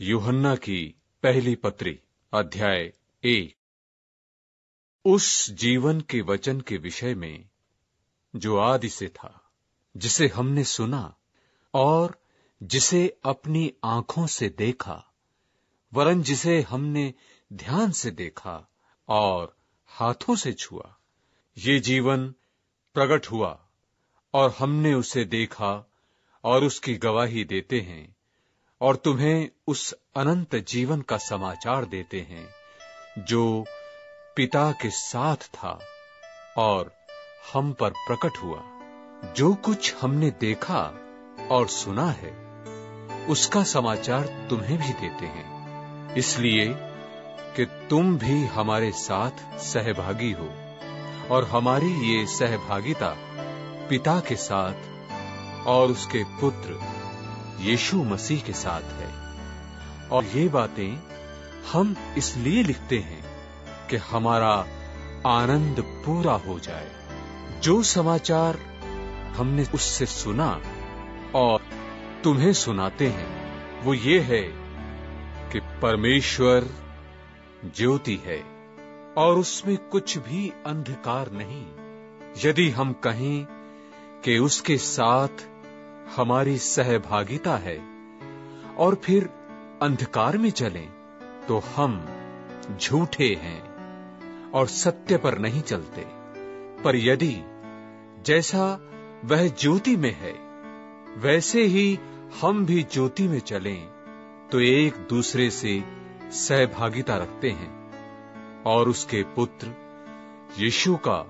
यूहन्ना की पहली पत्री, अध्याय एक। उस जीवन के वचन के विषय में, जो आदि से था, जिसे हमने सुना, और जिसे अपनी आँखों से देखा, वरन जिसे हमने ध्यान से देखा, और हाथों से छुआ, ये जीवन प्रकट हुआ, और हमने उसे देखा, और उसकी गवाही देते हैं। और तुम्हें उस अनंत जीवन का समाचार देते हैं, जो पिता के साथ था और हम पर प्रकट हुआ। जो कुछ हमने देखा और सुना है, उसका समाचार तुम्हें भी देते हैं। इसलिए कि तुम भी हमारे साथ सहभागी हो और हमारी ये सहभागिता पिता के साथ और उसके पुत्र यीशु मसीह के साथ है। और ये बातें हम इसलिए लिखते हैं कि हमारा आनंद पूरा हो जाए। जो समाचार हमने उससे सुना और तुम्हें सुनाते हैं, वो ये है कि परमेश्वर ज्योति है और उसमें कुछ भी अंधकार नहीं। यदि हम कहें कि उसके साथ हमारी सहभागिता है और फिर अंधकार में चलें तो हम झूठे हैं और सत्य पर नहीं चलते। पर यदि जैसा वह ज्योति में है, वैसे ही हम भी ज्योति में चलें तो एक दूसरे से सहभागिता रखते हैं और उसके पुत्र यीशु का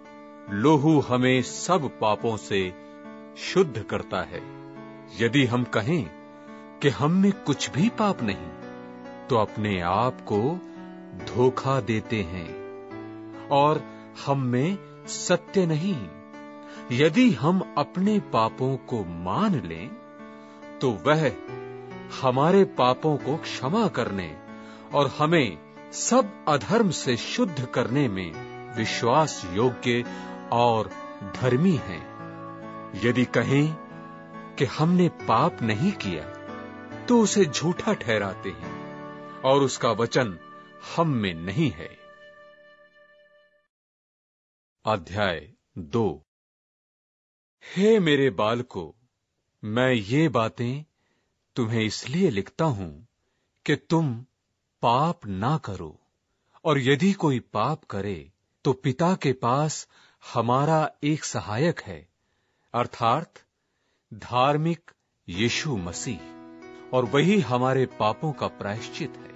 लोहू हमें सब पापों से शुद्ध करता है। यदि हम कहें कि हम कुछ भी पाप नहीं तो अपने आप को धोखा देते हैं और हम में सत्य नहीं। यदि हम अपने पापों को मान लें तो वह हमारे पापों को क्षमा करने और हमें सब अधर्म से शुद्ध करने में विश्वास योग्य और धर्मी है। यदि कहें कि हमने पाप नहीं किया तो उसे झूठा ठहराते हैं, और उसका वचन हम में नहीं है। अध्याय दो। हे मेरे बालको, मैं ये बातें तुम्हें इसलिए लिखता हूँ कि तुम पाप ना करो, और यदि कोई पाप करे तो पिता के पास हमारा एक सहायक है, अर्थात धार्मिक यीशु मसीह, और वही हमारे पापों का प्रायश्चित है,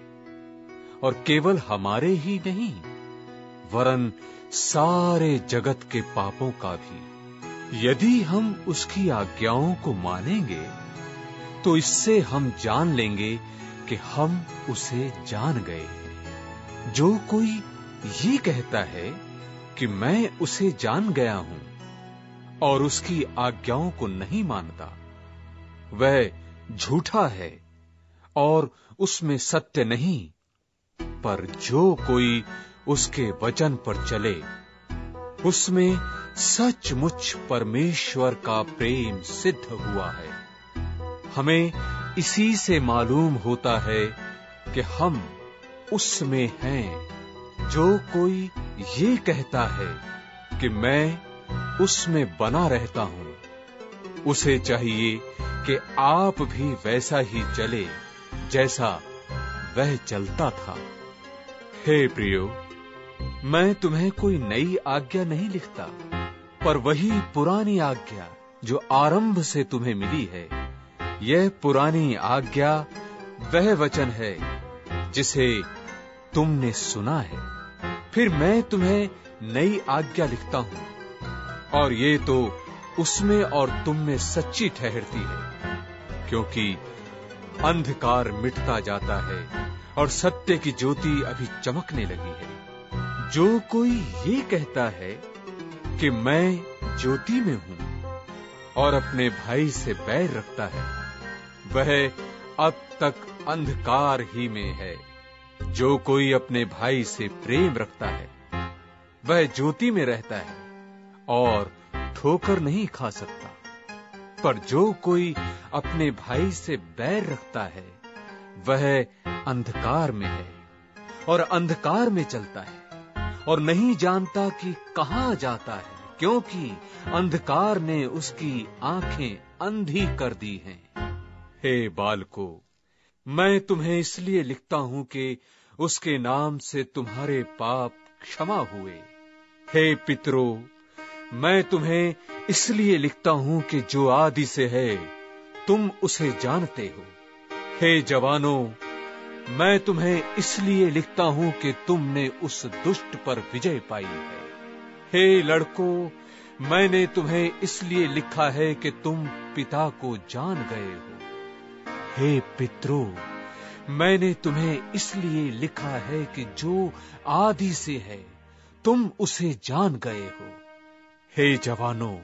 और केवल हमारे ही नहीं, वरन सारे जगत के पापों का भी। यदि हम उसकी आज्ञाओं को मानेंगे तो इससे हम जान लेंगे कि हम उसे जान गए हैं। जो कोई ये कहता है कि मैं उसे जान गया हूँ और उसकी आज्ञाओं को नहीं मानता। वह झूठा है और उसमें सत्य नहीं, पर जो कोई उसके वचन पर चले, उसमें सचमुच परमेश्वर का प्रेम सिद्ध हुआ है। हमें इसी से मालूम होता है कि हम उसमें हैं। जो कोई ये कहता है कि मैं उसमें बना रहता हूँ। उसे चाहिए कि आप भी वैसा ही चले, जैसा वह चलता था। हे प्रियो, मैं तुम्हें कोई नई आज्ञा नहीं लिखता, पर वही पुरानी आज्ञा जो आरंभ से तुम्हें मिली है, यह पुरानी आज्ञा वह वचन है जिसे तुमने सुना है। फिर मैं तुम्हें नई आज्ञा लिखता हूँ। और ये तो उसमें और तुम में सच्ची ठहरती है, क्योंकि अंधकार मिटता जाता है और सत्य की ज्योति अभी चमकने लगी है। जो कोई ये कहता है कि मैं ज्योति में हूँ और अपने भाई से बैर रखता है, वह अब तक अंधकार ही में है। जो कोई अपने भाई से प्रेम रखता है, वह ज्योति में रहता है। और ठोकर नहीं खा सकता। पर जो कोई अपने भाई से बैर रखता है, वह अंधकार में है और अंधकार में चलता है और नहीं जानता कि कहाँ जाता है, क्योंकि अंधकार ने उसकी आँखें अंधी कर दी हैं। हे बालको, मैं तुम्हें इसलिए लिखता हूँ कि उसके नाम से तुम्हारे पाप क्षमा हुए। हे पितरो मैं तुम्हें इसलिए लिखता हूँ कि जो आदि से है, तुम उसे जानते हो। हे जवानों, मैं तुम्हें इसलिए लिखता हूँ कि तुमने उस दुष्ट पर विजय पाई है। हे लड़कों, मैंने तुम्हें इसलिए लिखा है कि तुम पिता को जान गए हो। हे पितरो, मैंने तुम्हें इसलिए लिखा है कि जो आदि से है, तुम उसे जान गए हो। हे जवानों,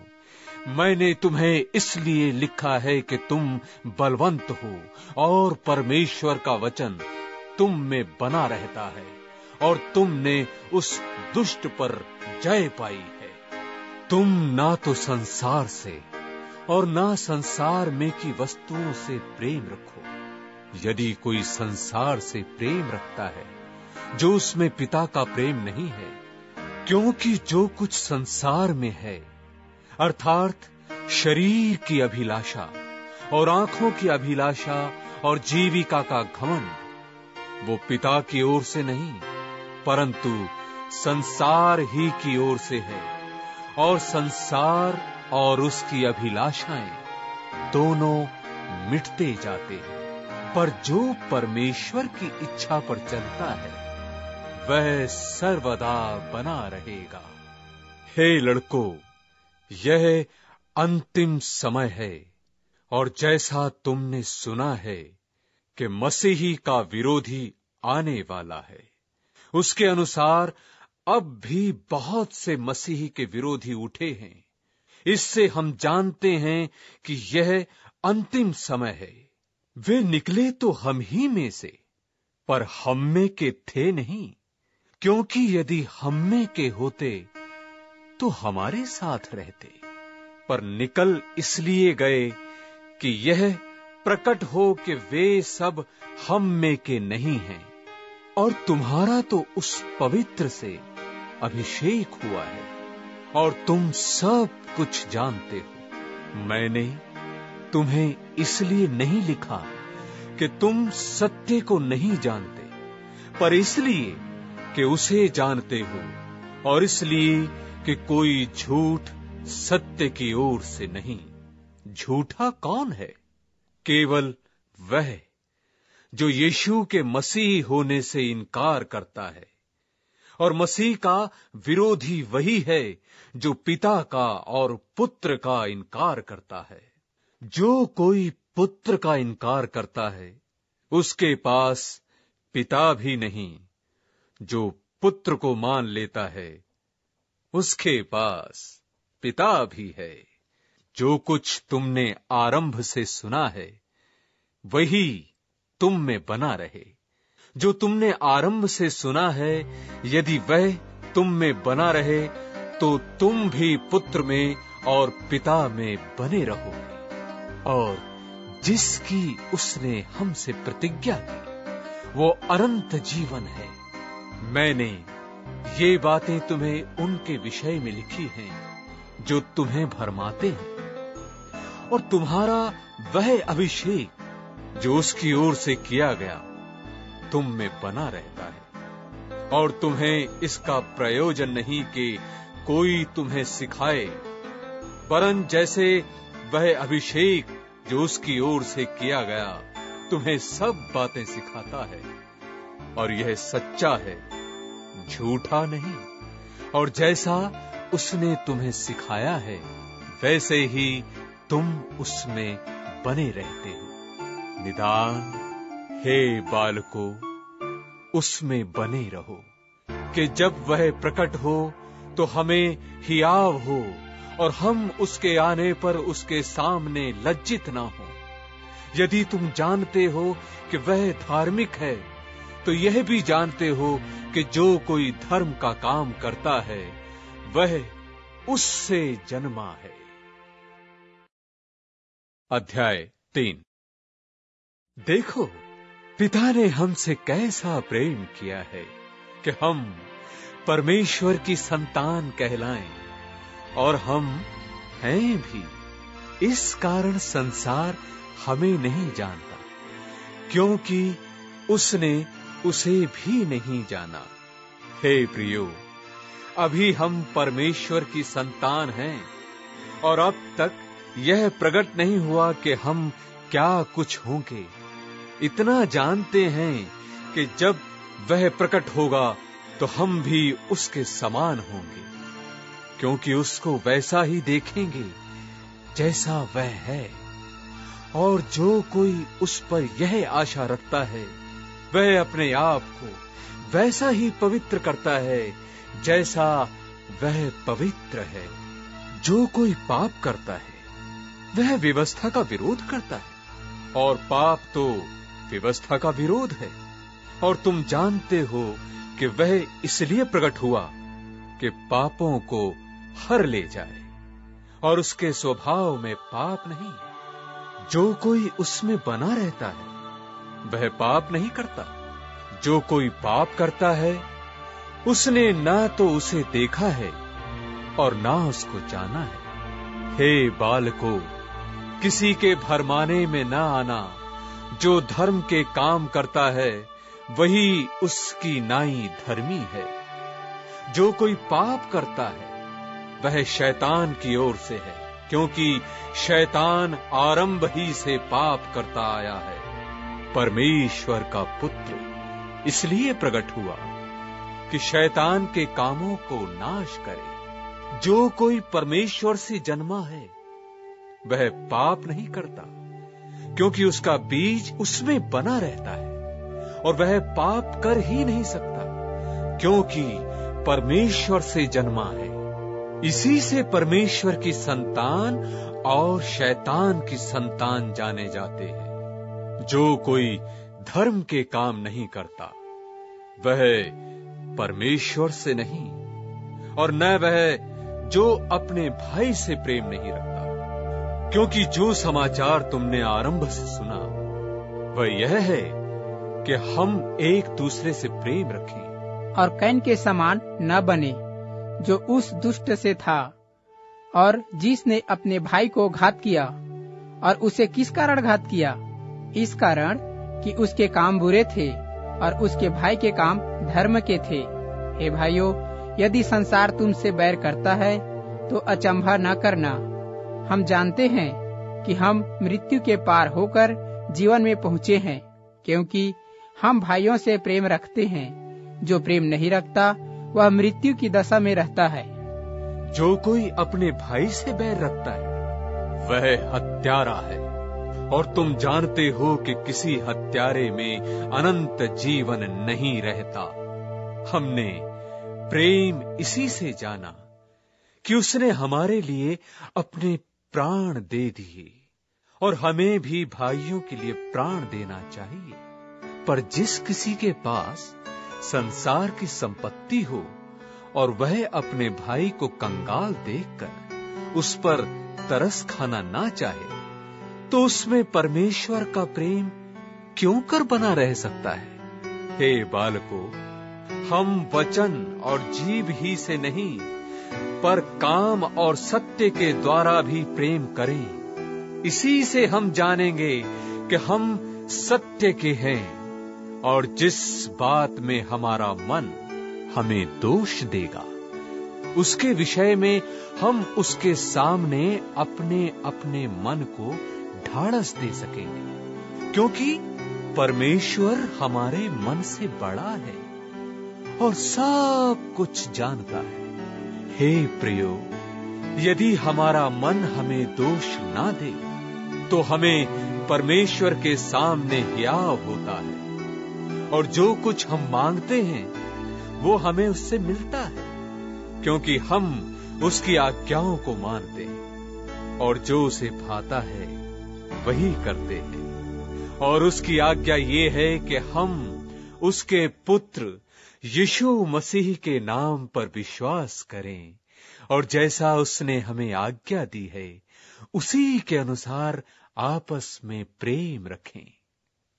मैंने तुम्हें इसलिए लिखा है कि तुम बलवंत हो और परमेश्वर का वचन तुम में बना रहता है और तुमने उस दुष्ट पर जय पाई है। तुम ना तो संसार से और ना संसार में की वस्तुओं से प्रेम रखो। यदि कोई संसार से प्रेम रखता है, जो उसमें पिता का प्रेम नहीं है क्योंकि जो कुछ संसार में है, अर्थात शरीर की अभिलाषा और आँखों की अभिलाषा और जीविका का घमंड, वो पिता की ओर से नहीं, परंतु संसार ही की ओर से है और संसार और उसकी अभिलाषाएँ दोनों मिटते जाते हैं। पर जो परमेश्वर की इच्छा पर चलता है वह सर्वदा बना रहेगा। हे लड़को, यह अंतिम समय है, और जैसा तुमने सुना है कि मसीही का विरोधी आने वाला है। उसके अनुसार अब भी बहुत से मसीही के विरोधी उठे हैं। इससे हम जानते हैं कि यह अंतिम समय है। वे निकले तो हम ही में से, पर हम में के थे नहीं। क्योंकि यदि हम में के होते तो हमारे साथ रहते। पर निकल इसलिए गए कि यह प्रकट हो कि वे सब हम में के नहीं हैं, और तुम्हारा तो उस पवित्र से अभिषेक हुआ है, और तुम सब कुछ जानते हो। मैंने तुम्हें इसलिए नहीं लिखा कि तुम सत्य को नहीं जानते, पर इसलिए कि उसे जानते हो, और इसलिए कि कोई झूठ सत्य की ओर से नहीं। झूठा कौन है? केवल वह, जो यीशु के मसीह होने से इनकार करता है। और मसीह का विरोधी वही है, जो पिता का और पुत्र का इनकार करता है। जो कोई पुत्र का इनकार करता है, उसके पास पिता भी नहीं जो पुत्र को मान लेता है, उसके पास पिता भी है। जो कुछ तुमने आरंभ से सुना है, वही तुम में बना रहे। जो तुमने आरंभ से सुना है, यदि वह तुम में बना रहे तो तुम भी पुत्र में और पिता में बने रहोगे और जिसकी उसने हमसे प्रतिज्ञा की, वो अनंत जीवन है। मैंने ये बातें तुम्हें उनके विषय में लिखी हैं, जो तुम्हें भरमाते हैं। और तुम्हारा वह अभिषेक, जो उसकी ओर से किया गया, तुम में बना रहता है। और तुम्हें इसका प्रयोजन नहीं कि कोई तुम्हें सिखाए, वरन जैसे वह अभिषेक, जो उसकी ओर से किया गया, तुम्हें सब बातें सिखाता है। और यह सच्चा है। झूठा नहीं, और जैसा उसने तुम्हें सिखाया है, वैसे ही तुम उसमें बने रहते हो। निदान, हे बालको, उसमें बने रहो, कि जब वह प्रकट हो तो हमें हियाव हो, और हम उसके आने पर उसके सामने लज्जित ना हो। यदि तुम जानते हो कि वह धार्मिक है तो यह भी जानते हो कि जो कोई धर्म का काम करता है, वह उससे जन्मा है। अध्याय तीन। देखो, पिता ने हमसे कैसा प्रेम किया है कि हम परमेश्वर की संतान कहलाएँ और हम हैं भी। इस कारण संसार हमें नहीं जानता, क्योंकि उसने उसे भी नहीं जाना। हे प्रियो, अभी हम परमेश्वर की संतान हैं, और अब तक यह प्रकट नहीं हुआ कि हम क्या कुछ होंगे। इतना जानते हैं कि जब वह प्रकट होगा तो हम भी उसके समान होंगे, क्योंकि उसको वैसा ही देखेंगे जैसा वह है। और जो कोई उस पर यह आशा रखता है वह अपने आप को वैसा ही पवित्र करता है जैसा वह पवित्र है। जो कोई पाप करता है, वह व्यवस्था का विरोध करता है। और पाप तो व्यवस्था का विरोध है। और तुम जानते हो कि वह इसलिए प्रकट हुआ कि पापों को हर ले जाए और उसके स्वभाव में पाप नहीं जो कोई उसमें बना रहता है वह पाप नहीं करता। जो कोई पाप करता है, उसने ना तो उसे देखा है और ना उसको जाना है। हे बालको, किसी के भरमाने में ना आना। जो धर्म के काम करता है, वही उसकी नाई धर्मी है। जो कोई पाप करता है, वह शैतान की ओर से है, क्योंकि शैतान आरंभ ही से पाप करता आया है। परमेश्वर का पुत्र इसलिए प्रकट हुआ कि शैतान के कामों को नाश करे। जो कोई परमेश्वर से जन्मा है, वह पाप नहीं करता, क्योंकि उसका बीज उसमें बना रहता है, और वह पाप कर ही नहीं सकता, क्योंकि परमेश्वर से जन्मा है। इसी से परमेश्वर की संतान और शैतान की संतान जाने जाते हैं। जो कोई धर्म के काम नहीं करता, वह परमेश्वर से नहीं, और न वह जो अपने भाई से प्रेम नहीं रखता। क्योंकि जो समाचार तुमने आरंभ से सुना, वह यह है कि हम एक दूसरे से प्रेम रखें। और कैन के समान न बने, जो उस दुष्ट से था, और जिसने अपने भाई को घात किया, और उसे किस कारण घात किया? इस कारण कि उसके काम बुरे थे और उसके भाई के काम धर्म के थे। हे भाइयों, यदि संसार तुमसे बैर करता है तो अचंभा न करना। हम जानते हैं कि हम मृत्यु के पार होकर जीवन में पहुँचे हैं, क्योंकि हम भाइयों से प्रेम रखते हैं। जो प्रेम नहीं रखता, वह मृत्यु की दशा में रहता है। जो कोई अपने भाई से बैर रखता है, वह हत्यारा है। और तुम जानते हो कि किसी हत्यारे में अनंत जीवन नहीं रहता। हमने प्रेम इसी से जाना कि उसने हमारे लिए अपने प्राण दे दिए और हमें भी भाइयों के लिए प्राण देना चाहिए। पर जिस किसी के पास संसार की संपत्ति हो और वह अपने भाई को कंगाल देखकर उस पर तरस खाना ना चाहे तो उसमें परमेश्वर का प्रेम क्यों कर बना रह सकता है? हे बालको, हम वचन और जीव ही से नहीं, पर काम और सत्य के द्वारा भी प्रेम करें। इसी से हम जानेंगे कि हम सत्य के हैं और जिस बात में हमारा मन हमें दोष देगा, उसके विषय में हम उसके सामने अपने अपने मन को ढाढ़स दे सकेंगे, क्योंकि परमेश्वर हमारे मन से बड़ा है और सब कुछ जानता है। हे प्रियो, यदि हमारा मन हमें दोष ना दे तो हमें परमेश्वर के सामने हियाव होता है, और जो कुछ हम मांगते हैं, वो हमें उससे मिलता है, क्योंकि हम उसकी आज्ञाओं को मानते हैं, और जो उसे भाता है वही करते हैं। और उसकी आज्ञा ये है कि हम उसके पुत्र यीशु मसीह के नाम पर विश्वास करें। और जैसा उसने हमें आज्ञा दी है, उसी के अनुसार आपस में प्रेम रखें।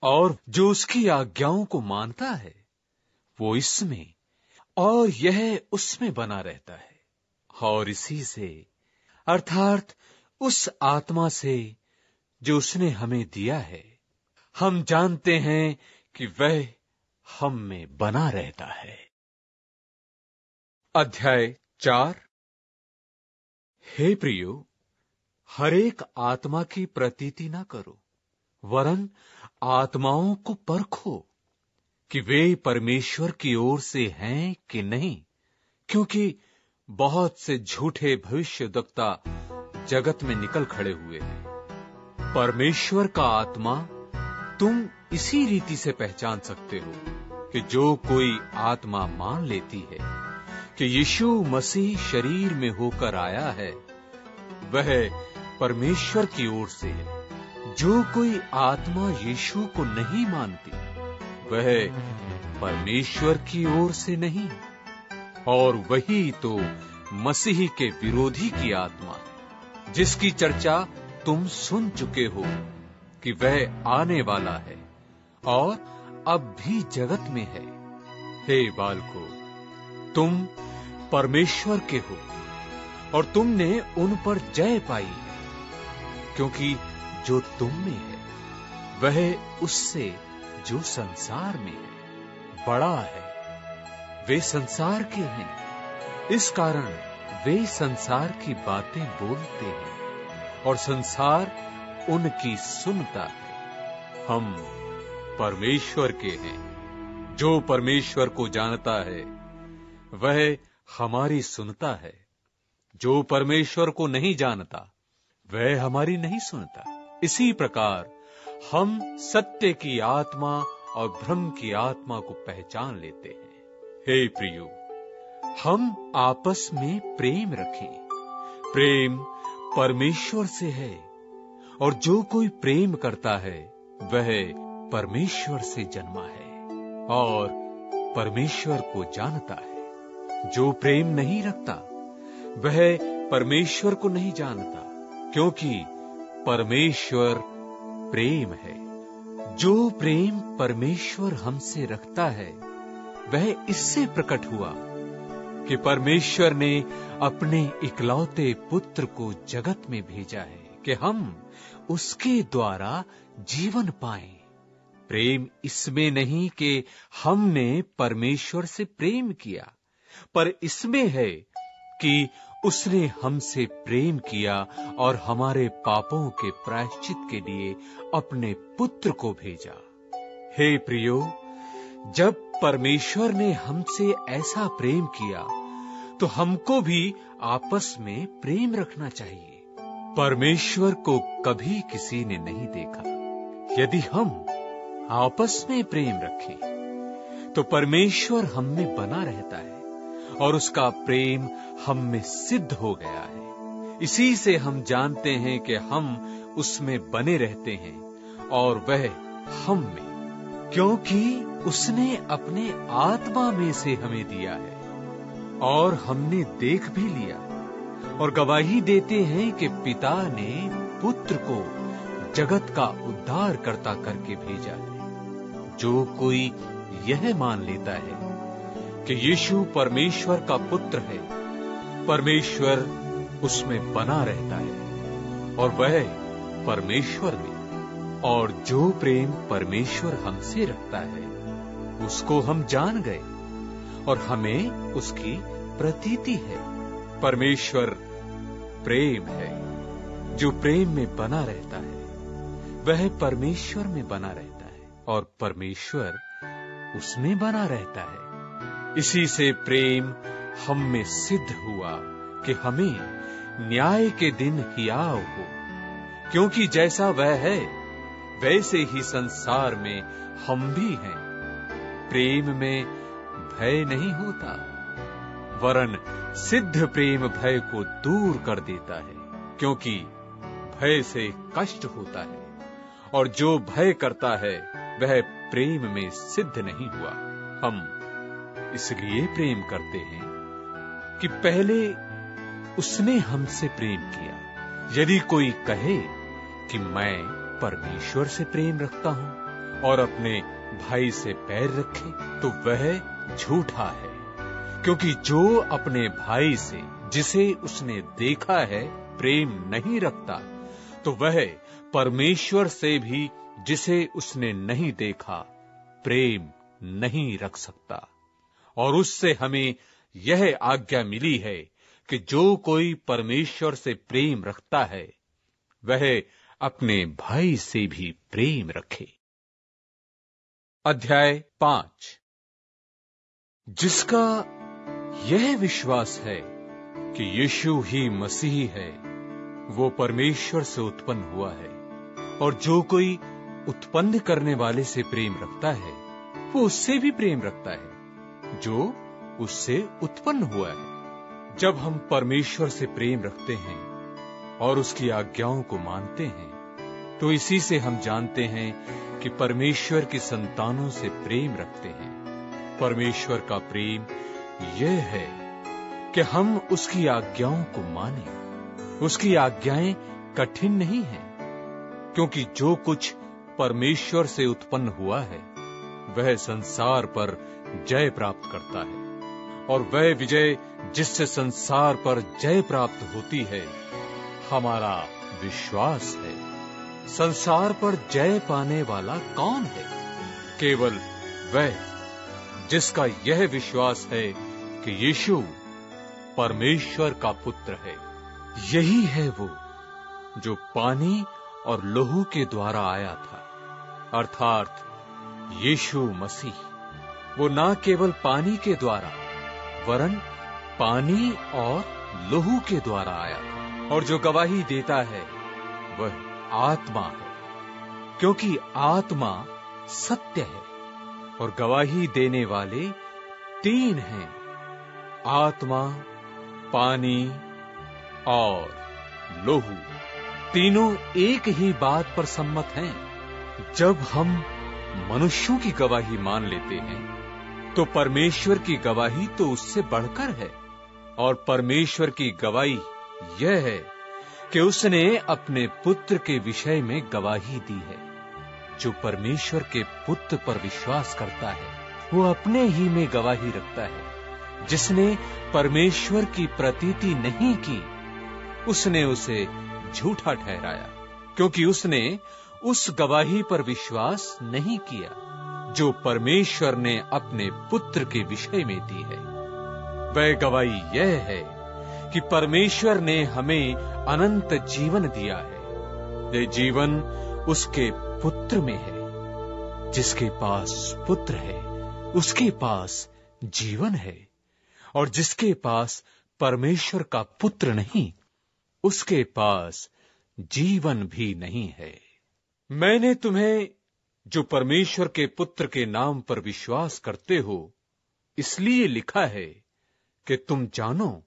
और जो उसकी आज्ञाओं को मानता है, वो इसमें और यह उसमें बना रहता है। और इसी से, अर्थात उस आत्मा से जो उसने हमें दिया है। हम जानते हैं कि वह हम में बना रहता है। अध्याय चार। हे प्रियो, हरेक आत्मा की प्रतीति ना करो, वरन आत्माओं को परखो कि वे परमेश्वर की ओर से हैं कि नहीं, क्योंकि बहुत से झूठे भविष्य जगत में निकल खड़े हुए हैं। परमेश्वर का आत्मा तुम इसी रीति से पहचान सकते हो कि जो कोई आत्मा मान लेती है कि यीशु मसीह शरीर में होकर आया है, वह परमेश्वर की ओर से है। जो कोई आत्मा यीशु को नहीं मानती, वह परमेश्वर की ओर से नहीं। और वही तो मसीह के विरोधी की आत्मा, जिसकी चर्चा तुम सुन चुके हो कि वह आने वाला है और अब भी जगत में है। हे बालको, तुम परमेश्वर के हो और तुमने उन पर जय पाई है, क्योंकि जो तुम में है, वह उससे जो संसार में है, बड़ा है। वे संसार के हैं। इस कारण वे संसार की बातें बोलते हैं। और संसार उनकी सुनता है। हम परमेश्वर के हैं। जो परमेश्वर को जानता है, वह हमारी सुनता है। जो परमेश्वर को नहीं जानता, वह हमारी नहीं सुनता। इसी प्रकार हम सत्य की आत्मा और भ्रम की आत्मा को पहचान लेते हैं। हे प्रियो, हम आपस में प्रेम रखें। प्रेम परमेश्वर से है, और जो कोई प्रेम करता है, वह परमेश्वर से जन्मा है, और परमेश्वर को जानता है। जो प्रेम नहीं रखता, वह परमेश्वर को नहीं जानता, क्योंकि परमेश्वर प्रेम है। जो प्रेम परमेश्वर हमसे रखता है, वह इससे प्रकट हुआ कि परमेश्वर ने अपने इकलौते पुत्र को जगत में भेजा है कि हम उसके द्वारा जीवन पाए। प्रेम इसमें नहीं कि हमने परमेश्वर से प्रेम किया, पर इसमें है कि उसने हमसे प्रेम किया और हमारे पापों के प्रायश्चित के लिए अपने पुत्र को भेजा। हे प्रियो जब परमेश्वर ने हमसे ऐसा प्रेम किया तो हमको भी आपस में प्रेम रखना चाहिए। परमेश्वर को कभी किसी ने नहीं देखा। यदि हम आपस में प्रेम रखें तो परमेश्वर हम में बना रहता है और उसका प्रेम हम में सिद्ध हो गया है। इसी से हम जानते हैं कि हम उसमें बने रहते हैं और वह हम में। क्योंकि उसने अपने आत्मा में से हमें दिया है, और हमने देख भी लिया, और गवाही देते हैं कि पिता ने पुत्र को जगत का उद्धार करता करके भेजा है। जो कोई यह मान लेता है कि यीशु परमेश्वर का पुत्र है, परमेश्वर उसमें बना रहता है, और वह परमेश्वर में, और जो प्रेम परमेश्वर हमसे रखता है उसको हम जान गए और हमें उसकी प्रतीति है। परमेश्वर प्रेम है, जो प्रेम में बना रहता है, वह परमेश्वर में बना रहता है और परमेश्वर उसमें बना रहता है। इसी से प्रेम हम में सिद्ध हुआ कि हमें न्याय के दिन हियाव हो, क्योंकि जैसा वह है, वैसे ही संसार में हम भी हैं। प्रेम में भय नहीं होता, वरन सिद्ध प्रेम भय को दूर कर देता है, क्योंकि भय से कष्ट होता है, और जो भय करता है, वह प्रेम में सिद्ध नहीं हुआ। हम इसलिए प्रेम करते हैं कि पहले उसने हमसे प्रेम किया। यदि कोई कहे कि मैं परमेश्वर से प्रेम रखता हूँ और अपने भाई से पैर रखे तो वह झूठा है। क्योंकि जो अपने भाई से जिसे उसने देखा है, प्रेम नहीं रखता तो वह परमेश्वर से भी जिसे उसने नहीं देखा, प्रेम नहीं रख सकता। और उससे हमें यह आज्ञा मिली है कि जो कोई परमेश्वर से प्रेम रखता है, वह अपने भाई से भी प्रेम रखे। अध्याय पाँच। जिसका यह विश्वास है कि यीशु ही मसीह है, वो परमेश्वर से उत्पन्न हुआ है, और जो कोई उत्पन्न करने वाले से प्रेम रखता है, वो उससे भी प्रेम रखता है, जो उससे उत्पन्न हुआ है। जब हम परमेश्वर से प्रेम रखते हैं और उसकी आज्ञाओं को मानते हैं तो इसी से हम जानते हैं कि परमेश्वर की संतानों से प्रेम रखते हैं। परमेश्वर का प्रेम यह है कि हम उसकी आज्ञाओं को माने। उसकी आज्ञाएँ कठिन नहीं हैं, क्योंकि जो कुछ परमेश्वर से उत्पन्न हुआ है, वह संसार पर जय प्राप्त करता है। और वह विजय जिससे संसार पर जय प्राप्त होती है, हमारा विश्वास है। संसार पर जय पाने वाला कौन है? केवल वह जिसका यह विश्वास है कि यीशु परमेश्वर का पुत्र है। यही है वो जो पानी और लोहू के द्वारा आया था। अर्थात यीशु मसीह। वो ना केवल पानी के द्वारा, वरन पानी और लोहू के द्वारा आया और जो गवाही देता है, वह आत्मा है, क्योंकि आत्मा सत्य है, और गवाही देने वाले तीन हैं, आत्मा, पानी और लोहू। तीनों एक ही बात पर सम्मत हैं। जब हम मनुष्यों की गवाही मान लेते हैं तो परमेश्वर की गवाही तो उससे बढ़कर है, और परमेश्वर की गवाही यह है कि उसने अपने पुत्र के विषय में गवाही दी है। जो परमेश्वर के पुत्र पर विश्वास करता है, वो अपने ही में गवाही रखता है। जिसने परमेश्वर की प्रतीति नहीं की, उसने उसे झूठा ठहराया, क्योंकि उसने उस गवाही पर विश्वास नहीं किया, जो परमेश्वर ने अपने पुत्र के विषय में दी है। वह गवाही यह है कि परमेश्वर ने हमें अनंत जीवन दिया है। ये जीवन उसके पुत्र में है, जिसके पास पुत्र है, उसके पास जीवन है, और जिसके पास परमेश्वर का पुत्र नहीं, उसके पास जीवन भी नहीं है। मैंने तुम्हें जो परमेश्वर के पुत्र के नाम पर विश्वास करते हो, इसलिए लिखा है कि तुम जानो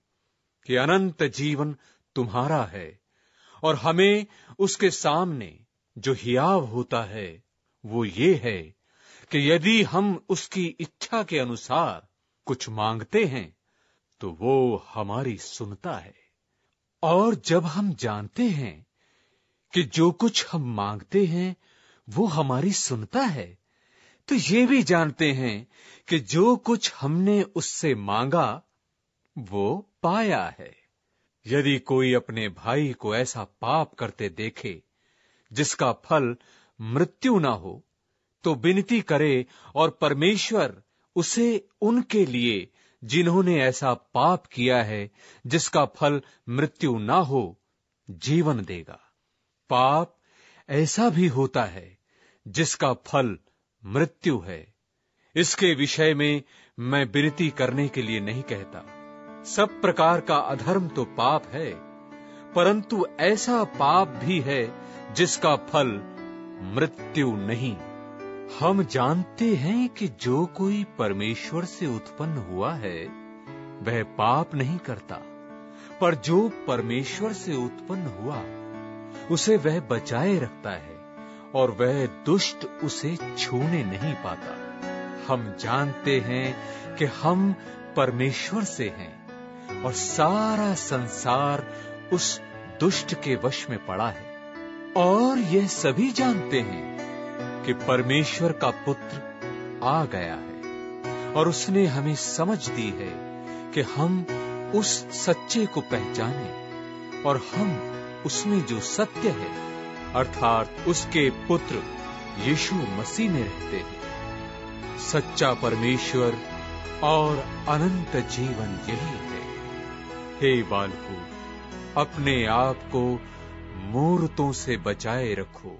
कि अनंत जीवन तुम्हारा है, और हमें उसके सामने जो हियाव होता है, वो ये है कि यदि हम उसकी इच्छा के अनुसार कुछ मांगते हैं तो वो हमारी सुनता है। और जब हम जानते हैं कि जो कुछ हम मांगते हैं, वो हमारी सुनता है तो ये भी जानते हैं कि जो कुछ हमने उससे मांगा वो पाया है। यदि कोई अपने भाई को ऐसा पाप करते देखे, जिसका फल मृत्यु ना हो तो विनती करे और परमेश्वर उसे उनके लिए, जिन्होंने ऐसा पाप किया है, जिसका फल मृत्यु ना हो, जीवन देगा। पाप ऐसा भी होता है, जिसका फल मृत्यु है। इसके विषय में मैं विनती करने के लिए नहीं कहता। सब प्रकार का अधर्म तो पाप है, परंतु ऐसा पाप भी है जिसका फल मृत्यु नहीं। हम जानते हैं कि जो कोई परमेश्वर से उत्पन्न हुआ है, वह पाप नहीं करता, पर जो परमेश्वर से उत्पन्न हुआ, उसे वह बचाए रखता है और वह दुष्ट उसे छूने नहीं पाता। हम जानते हैं कि हम परमेश्वर से हैं। और सारा संसार उस दुष्ट के वश में पड़ा है। और यह सभी जानते हैं कि परमेश्वर का पुत्र आ गया है और उसने हमें समझ दी है कि हम उस सच्चे को पहचाने और हम उसमें जो सत्य है, अर्थात उसके पुत्र यीशु मसीह में रहते हैं। सच्चा परमेश्वर और अनंत जीवन यही है। हे बालकू अपने आप को मूर्तों से बचाए रखो।